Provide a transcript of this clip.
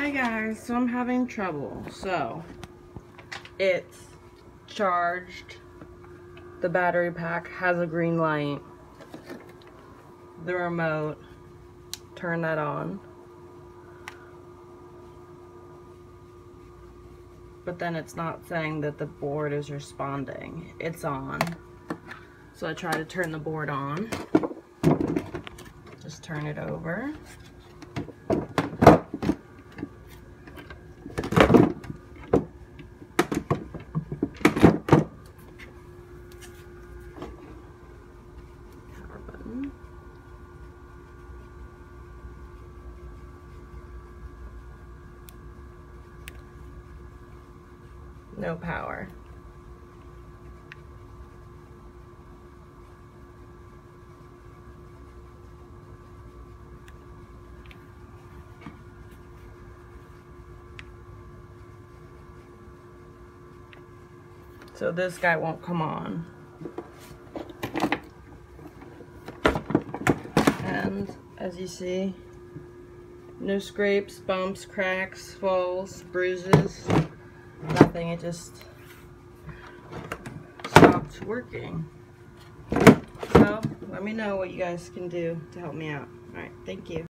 Hi guys, so I'm having trouble. So, it's charged. The battery pack has a green light. The remote, turn that on. But then it's not saying that the board is responding. It's on. So I try to turn the board on. Just turn it over. No power. So this guy won't come on. And as you see, no scrapes, bumps, cracks, falls, bruises, nothing. It just stopped working. So let me know what you guys can do to help me out. All right, thank you.